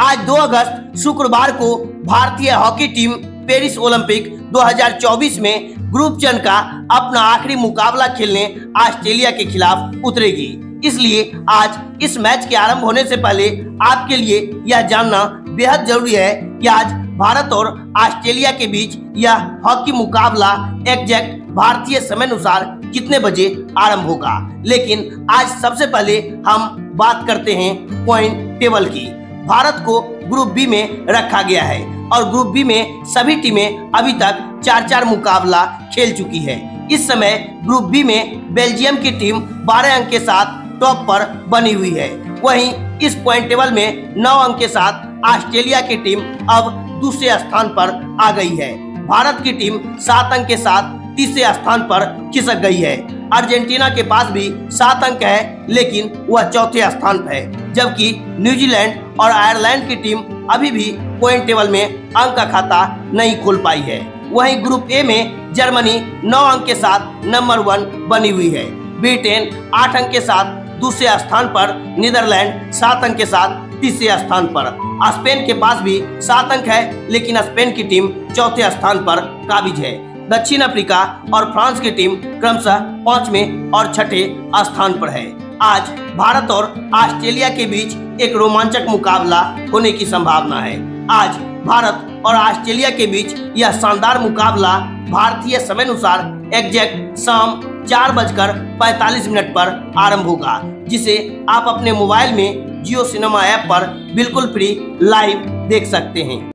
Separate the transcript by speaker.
Speaker 1: आज 2 अगस्त, शुक्रवार को भारतीय हॉकी टीम पेरिस ओलंपिक 2024 में ग्रुप चरण का अपना आखिरी मुकाबला खेलने ऑस्ट्रेलिया के खिलाफ उतरेगी। इसलिए आज इस मैच के आरंभ होने से पहले आपके लिए यह जानना बेहद ज़रूरी है कि आज भारत और ऑस्ट्रेलिया के बीच यह हॉकी मुकाबला एग्जैक्ट भारतीय समय अनुसार कितने बजे आरंभ होगा। लेकिन आज सबसे पहले हम बात करते हैं पॉइंट टेबल की। भारत को ग्रुप बी में रखा गया है और ग्रुप बी में सभी टीमें अभी तक चार चार मुकाबला खेल चुकी है। इस समय ग्रुप बी में बेल्जियम की टीम 12 अंक के साथ टॉप पर बनी हुई है। वहीं इस पॉइंट टेबल में 9 अंक के साथ ऑस्ट्रेलिया की टीम अब दूसरे स्थान पर आ गई है। भारत की टीम सात अंक के साथ तीसरे स्थान पर खिसक गई है। अर्जेंटीना के पास भी सात अंक है, लेकिन वह चौथे स्थान पर है, जबकि न्यूजीलैंड और आयरलैंड की टीम अभी भी पॉइंट टेबल में अंक का खाता नहीं खोल पाई है। वहीं ग्रुप ए में जर्मनी नौ अंक के साथ नंबर वन बनी हुई है। ब्रिटेन आठ अंक के साथ दूसरे स्थान पर, नीदरलैंड सात अंक के साथ तीसरे स्थान पर। स्पेन के पास भी सात अंक है, लेकिन स्पेन की टीम चौथे स्थान पर काबिज है। दक्षिण अफ्रीका और फ्रांस की टीम क्रमशः पाँचवें और छठे स्थान पर है। आज भारत और ऑस्ट्रेलिया के बीच एक रोमांचक मुकाबला होने की संभावना है। आज भारत और ऑस्ट्रेलिया के बीच यह शानदार मुकाबला भारतीय समय अनुसार एग्जैक्ट शाम चार बजकर पैतालीस मिनट पर आरंभ होगा, जिसे आप अपने मोबाइल में जियो सिनेमा ऐप पर बिल्कुल फ्री लाइव देख सकते हैं।